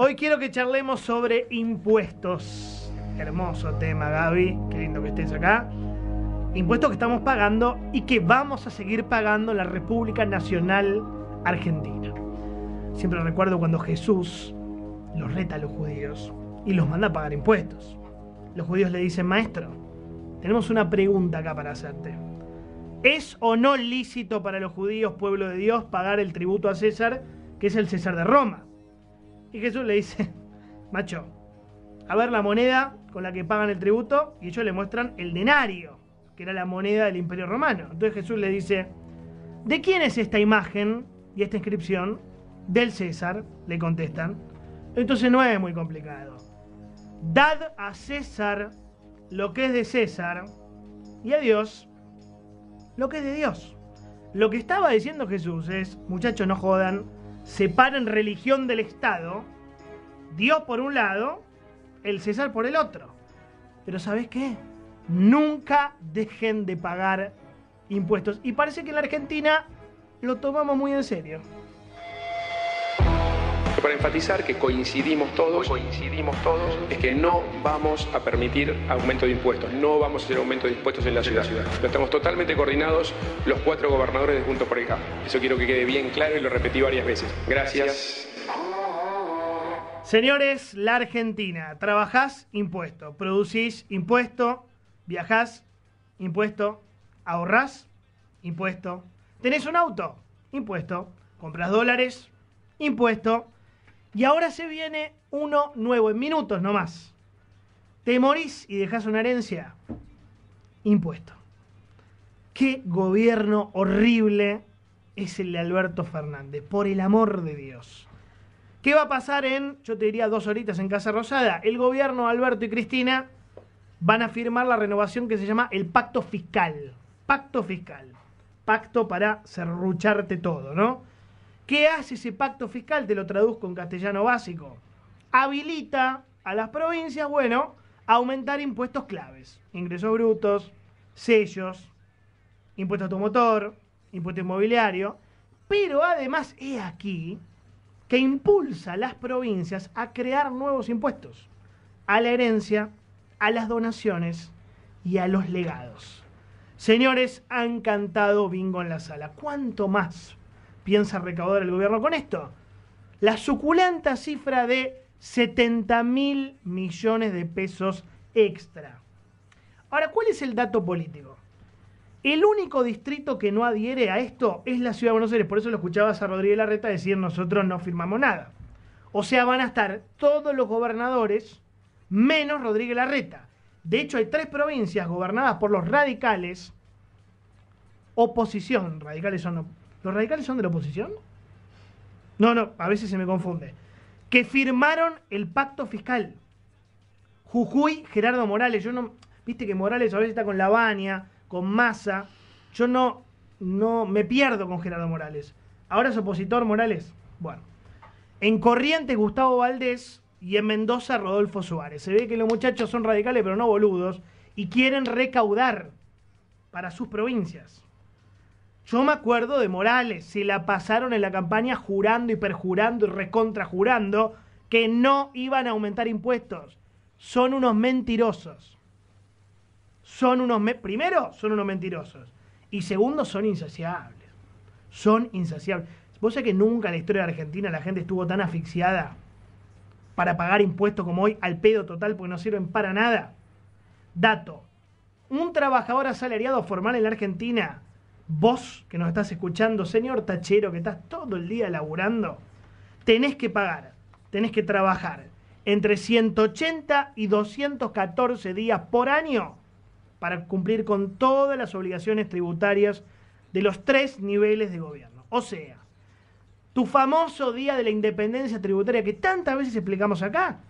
Hoy quiero que charlemos sobre impuestos. Hermoso tema, Gaby. Qué lindo que estés acá. Impuestos que estamos pagando y que vamos a seguir pagando la República Nacional Argentina. Siempre recuerdo cuando Jesús los reta a los judíos y los manda a pagar impuestos. Los judíos le dicen, maestro, tenemos una pregunta acá para hacerte. ¿Es o no lícito para los judíos, pueblo de Dios, pagar el tributo a César, que es el César de Roma? Y Jesús le dice, macho, a ver la moneda con la que pagan el tributo, y ellos le muestran el denario, que era la moneda del Imperio Romano. Entonces Jesús le dice, ¿de quién es esta imagen y esta inscripción? Del César, le contestan. Entonces no es muy complicado. Dad a César lo que es de César y a Dios lo que es de Dios. Lo que estaba diciendo Jesús es, muchachos, no jodan, separen religión del Estado, Dios por un lado, el César por el otro. Pero ¿sabes qué? Nunca dejen de pagar impuestos. Y parece que en la Argentina lo tomamos muy en serio para enfatizar que coincidimos todos, coincidimos todos, es que no vamos a permitir aumento de impuestos, no vamos a hacer aumento de impuestos en la ciudad. Lo estamos totalmente coordinados los cuatro gobernadores de Juntos por el Cambio. Eso quiero que quede bien claro y lo repetí varias veces. Gracias. Señores, la Argentina, trabajás, impuesto, producís, impuesto, viajás, impuesto, ahorrás, impuesto, tenés un auto, impuesto, compras dólares, impuesto, y ahora se viene uno nuevo, en minutos nomás. Te morís y dejas una herencia. Impuesto. Qué gobierno horrible es el de Alberto Fernández, por el amor de Dios. ¿Qué va a pasar en, yo te diría, dos horitas en Casa Rosada? El gobierno, Alberto y Cristina, van a firmar la renovación que se llama el pacto fiscal. Pacto fiscal. Pacto para serrucharte todo, ¿no? ¿Qué hace ese pacto fiscal? Te lo traduzco en castellano básico. Habilita a las provincias, bueno, a aumentar impuestos claves. Ingresos brutos, sellos, impuesto automotor, impuesto inmobiliario. Pero además he aquí que impulsa a las provincias a crear nuevos impuestos. A la herencia, a las donaciones y a los legados. Señores, han cantado bingo en la sala. ¿Cuánto más piensa recaudar el gobierno con esto? La suculenta cifra de 70 mil millones de pesos extra. Ahora, ¿cuál es el dato político? El único distrito que no adhiere a esto es la ciudad de Buenos Aires. Por eso lo escuchabas a Rodríguez Larreta decir nosotros no firmamos nada. O sea, van a estar todos los gobernadores menos Rodríguez Larreta. De hecho, hay tres provincias gobernadas por los radicales. Oposición, radicales son ¿Los radicales son de la oposición? No, no, a veces se me confunde. Que firmaron el pacto fiscal. Jujuy, Gerardo Morales. Yo no. Viste que Morales a veces está con Lavania, con Massa. Yo no, no me pierdo con Gerardo Morales. Ahora es opositor Morales. Bueno. En Corrientes, Gustavo Valdés. Y en Mendoza, Rodolfo Suárez. Se ve que los muchachos son radicales, pero no boludos. Y quieren recaudar para sus provincias. Yo me acuerdo de Morales, se la pasaron en la campaña jurando y perjurando y recontrajurando que no iban a aumentar impuestos. Son unos mentirosos. Son unos... Primero, son unos mentirosos. Y segundo, son insaciables. Son insaciables. ¿Vos sabés que nunca en la historia de Argentina la gente estuvo tan asfixiada para pagar impuestos como hoy al pedo total porque no sirven para nada? Dato. Un trabajador asalariado formal en la Argentina vos que nos estás escuchando, señor tachero que estás todo el día laburando, tenés que pagar, tenés que trabajar entre 180 y 214 días por año para cumplir con todas las obligaciones tributarias de los tres niveles de gobierno. O sea, tu famoso día de la independencia tributaria que tantas veces explicamos acá,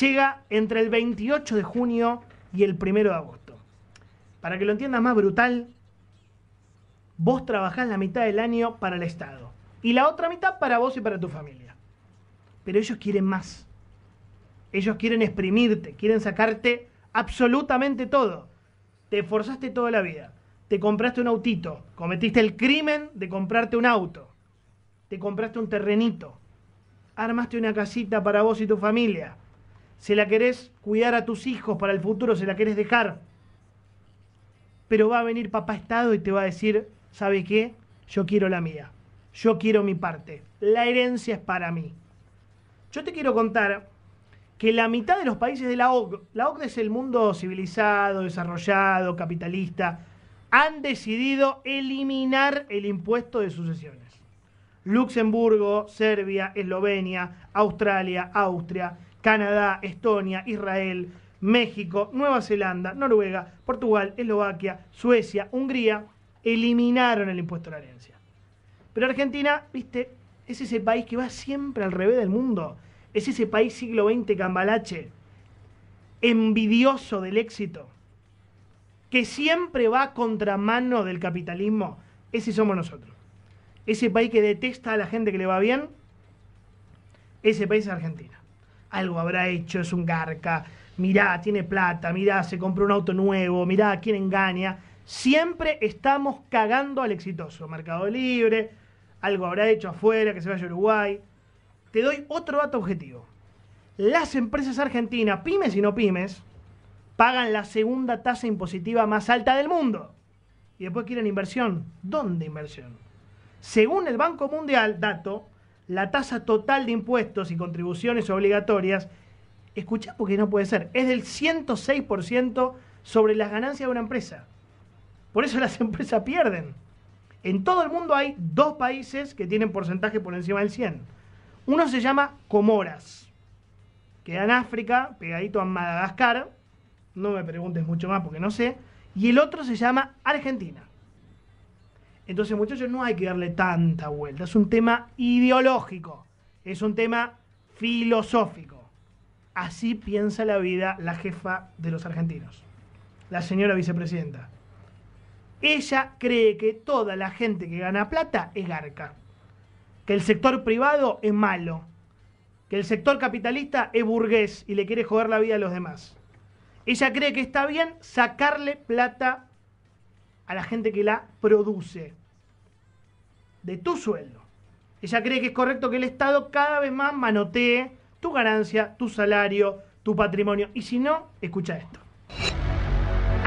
llega entre el 28 de junio y el 1 de agosto. Para que lo entiendas más brutal, vos trabajás la mitad del año para el Estado y la otra mitad para vos y para tu familia. Pero ellos quieren más. Ellos quieren exprimirte, quieren sacarte absolutamente todo. Te esforzaste toda la vida. Te compraste un autito. Cometiste el crimen de comprarte un auto. Te compraste un terrenito. armaste una casita para vos y tu familia. Se la querés cuidar a tus hijos para el futuro, se la querés dejar. Pero va a venir papá Estado y te va a decir, ¿sabe qué? Yo quiero la mía. Yo quiero mi parte. La herencia es para mí. Yo te quiero contar que la mitad de los países de la OCDE, la OCDE es el mundo civilizado, desarrollado, capitalista, han decidido eliminar el impuesto de sucesiones. Luxemburgo, Serbia, Eslovenia, Australia, Austria, Canadá, Estonia, Israel, México, Nueva Zelanda, Noruega, Portugal, Eslovaquia, Suecia, Hungría, eliminaron el impuesto a la herencia. Pero Argentina, viste, es ese país que va siempre al revés del mundo. Es ese país siglo XX cambalache, envidioso del éxito, que siempre va contramano del capitalismo. Ese somos nosotros. Ese país que detesta a la gente que le va bien, ese país es Argentina. Algo habrá hecho, es un garca. Mirá, tiene plata, mirá, se compró un auto nuevo, mirá, quién engaña. Siempre estamos cagando al exitoso. Mercado Libre, algo habrá hecho afuera, que se vaya a Uruguay. Te doy otro dato objetivo. Las empresas argentinas, pymes y no pymes, pagan la segunda tasa impositiva más alta del mundo. Y después quieren inversión. ¿Dónde inversión? Según el Banco Mundial, dato, la tasa total de impuestos y contribuciones obligatorias, escuchá porque no puede ser, es del 106% sobre las ganancias de una empresa. Por eso las empresas pierden. En todo el mundo hay dos países que tienen porcentaje por encima del 100. Uno se llama Comoras. Queda en África, pegadito a Madagascar. No me preguntes mucho más porque no sé. Y el otro se llama Argentina. Entonces, muchachos, no hay que darle tanta vuelta. Es un tema ideológico. Es un tema filosófico. Así piensa la vida la jefa de los argentinos, la señora vicepresidenta. Ella cree que toda la gente que gana plata es garca, que el sector privado es malo, que el sector capitalista es burgués y le quiere joder la vida a los demás. Ella cree que está bien sacarle plata a la gente que la produce de tu sueldo. Ella cree que es correcto que el Estado cada vez más manotee tu ganancia, tu salario, tu patrimonio. Y si no, escucha esto.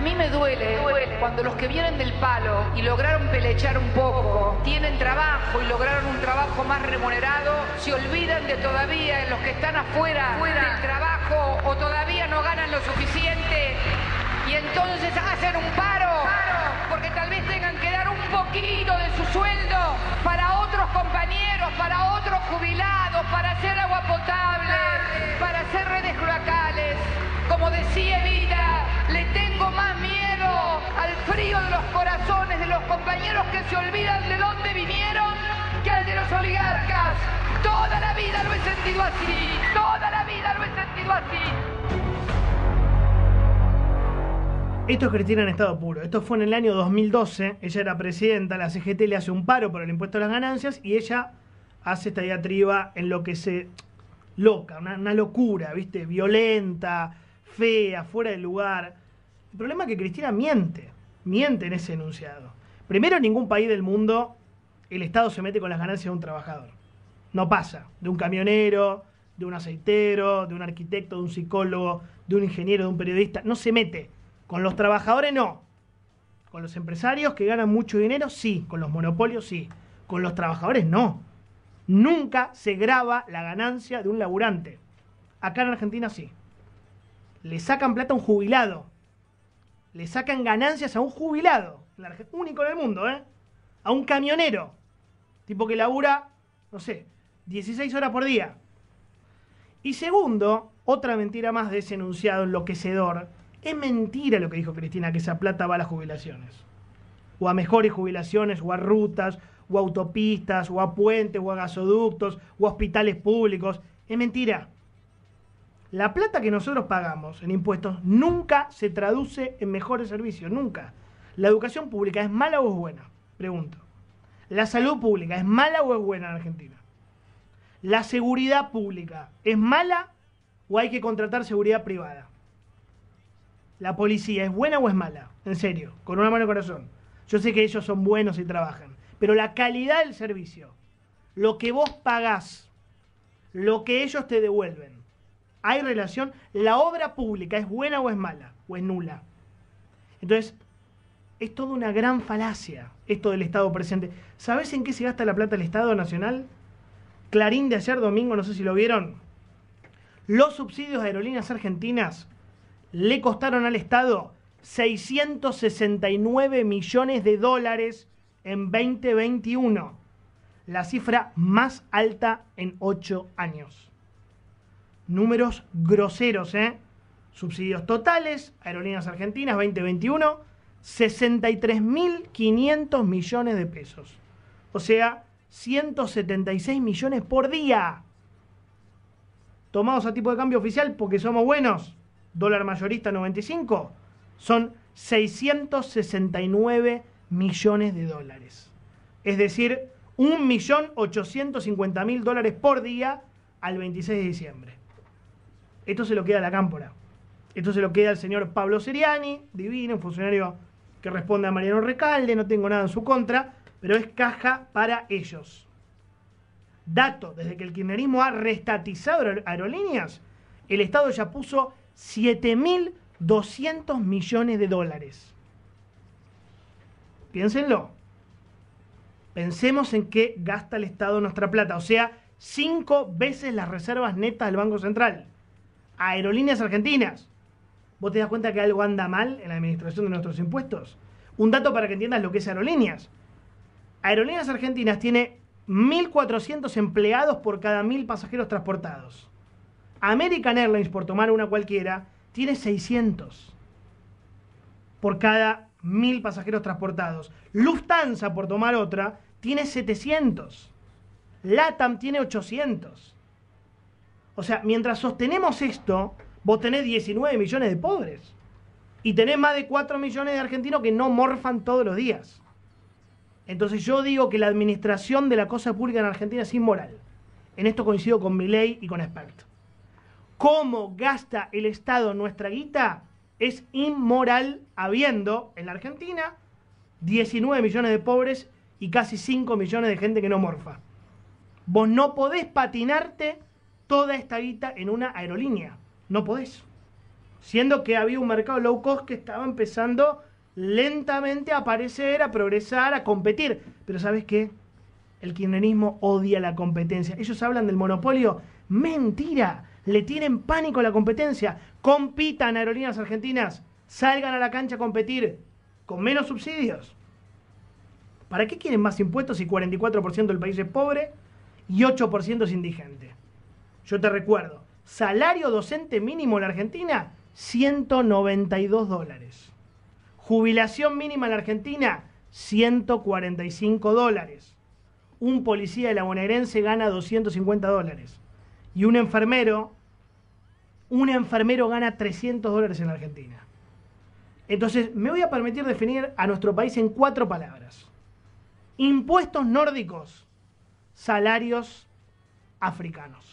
A mí me duele, cuando los que vienen del palo y lograron pelechar un poco, tienen trabajo y lograron un trabajo más remunerado, se olvidan de todavía los que están afuera, del trabajo o todavía no ganan lo suficiente y entonces hacen un paro, porque tal vez tengan que dar un poquito de su sueldo para otros compañeros, para otros jubilados, para hacer agua potable, para hacer redes frío de los corazones de los compañeros que se olvidan de dónde vinieron que al de los oligarcas. Toda la vida lo he sentido así, toda la vida lo he sentido así. Esto es Cristina en estado puro. Esto fue en el año 2012. Ella era presidenta, la CGT le hace un paro por el impuesto a las ganancias y ella hace esta diatriba en lo que se... loca, una, una locura, ¿viste? Violenta, fea, fuera de lugar. El problema es que Cristina miente, miente en ese enunciado. Primero, en ningún país del mundo el Estado se mete con las ganancias de un trabajador. No pasa. De un camionero, de un aceitero, de un arquitecto, de un psicólogo, de un ingeniero, de un periodista. No se mete. Con los trabajadores no. Con los empresarios que ganan mucho dinero, sí. Con los monopolios, sí. Con los trabajadores, no. Nunca se graba la ganancia de un laburante. Acá en Argentina, sí. Le sacan plata a un jubilado. Le sacan ganancias a un jubilado. Único en el mundo, ¿eh? A un camionero. Tipo que labura, no sé, 16 horas por día. Y segundo, otra mentira más de ese enunciado enloquecedor es mentira lo que dijo Cristina, que esa plata va a las jubilaciones. O a mejores jubilaciones, o a rutas, o a autopistas, o a puentes, o a gasoductos, o a hospitales públicos. Es mentira. La plata que nosotros pagamos en impuestos nunca se traduce en mejores servicios, nunca. ¿La educación pública es mala o es buena? Pregunto. ¿La salud pública es mala o es buena en Argentina? ¿La seguridad pública es mala o hay que contratar seguridad privada? la policía es buena o es mala? En serio, con una mano de corazón. Yo sé que ellos son buenos y trabajan, pero la calidad del servicio, lo que vos pagás, lo que ellos te devuelven. Hay relación. La obra pública es buena o es mala, o es nula. Entonces, es toda una gran falacia esto del Estado presente. ¿Sabes en qué se gasta la plata del Estado Nacional? Clarín de ayer domingo, no sé si lo vieron. Los subsidios de aerolíneas argentinas le costaron al Estado 669 millones de dólares en 2021, la cifra más alta en ocho años. Números groseros, ¿eh? Subsidios totales, Aerolíneas Argentinas 2021, 63.500 millones de pesos. O sea, 176 millones por día. Tomados a tipo de cambio oficial porque somos buenos, dólar mayorista 95, son 669 millones de dólares. Es decir, 1.850.000 dólares por día al 26 de diciembre. Esto se lo queda a la cámpora. Esto se lo queda al señor Pablo Seriani, divino, un funcionario que responde a Mariano Recalde, no tengo nada en su contra, pero es caja para ellos. Dato, desde que el kirchnerismo ha restatizado aerolíneas, el Estado ya puso 7.200 millones de dólares. Piénsenlo. Pensemos en qué gasta el Estado nuestra plata, o sea, cinco veces las reservas netas del Banco Central. Aerolíneas argentinas. ¿Vos te das cuenta que algo anda mal en la administración de nuestros impuestos? Un dato para que entiendas lo que es aerolíneas. Aerolíneas Argentinas tiene 1.400 empleados por cada 1.000 pasajeros transportados. American Airlines, por tomar una cualquiera, tiene 600 por cada 1.000 pasajeros transportados. Lufthansa, por tomar otra, tiene 700. LATAM tiene 800. O sea, mientras sostenemos esto, vos tenés 19 millones de pobres. Y tenés más de 4 millones de argentinos que no morfan todos los días. Entonces yo digo que la administración de la cosa pública en Argentina es inmoral. En esto coincido con mi ley y con experto. ¿Cómo gasta el Estado nuestra guita? Es inmoral habiendo en la Argentina 19 millones de pobres y casi 5 millones de gente que no morfa. Vos no podés patinarte toda esta guita en una aerolínea. No podés. Siendo que había un mercado low cost que estaba empezando lentamente a aparecer, a progresar, a competir. Pero ¿sabes qué? El kirchnerismo odia la competencia. Ellos hablan del monopolio. Mentira. Le tienen pánico a la competencia. Compitan aerolíneas argentinas. Salgan a la cancha a competir con menos subsidios. ¿Para qué quieren más impuestos si 44% del país es pobre y 8% es indigente? Yo te recuerdo, salario docente mínimo en la Argentina, 192 dólares. Jubilación mínima en la Argentina, 145 dólares. Un policía de la bonaerense gana 250 dólares. Y un enfermero, un enfermero gana 300 dólares en la Argentina. Entonces, me voy a permitir definir a nuestro país en cuatro palabras. Impuestos nórdicos, salarios africanos.